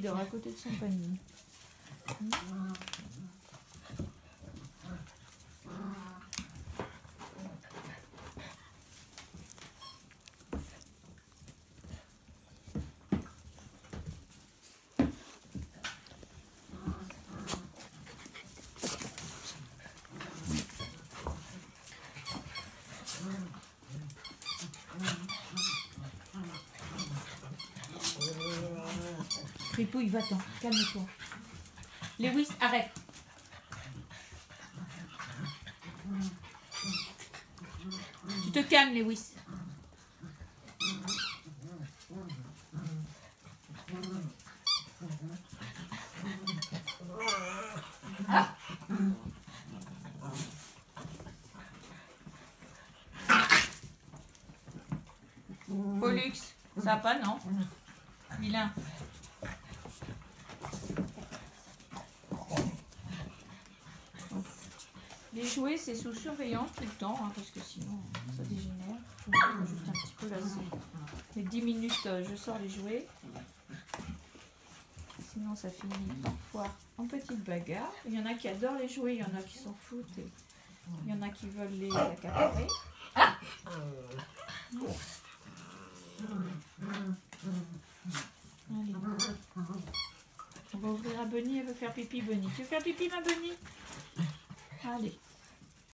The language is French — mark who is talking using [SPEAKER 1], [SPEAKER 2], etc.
[SPEAKER 1] dort à côté de son panier. Fripouille, va-t'en, calme-toi. Lewis, arrête. Tu te calmes, Lewis. Pollux, ça va pas, non? Vilain. Les jouets, c'est sous surveillance tout le temps, hein, parce que sinon ça dégénère. Juste un petit peu là. Les 10 minutes, euh, je sors les jouets. Sinon, ça finit parfois en petite bagarre. Il y en a qui adorent les jouets, il y en a qui s'en foutent. Et il y en a qui veulent les accaparer. Allez. On va ouvrir à Bunny, elle veut faire pipi Bunny. Tu veux faire pipi ma Bunny Allez.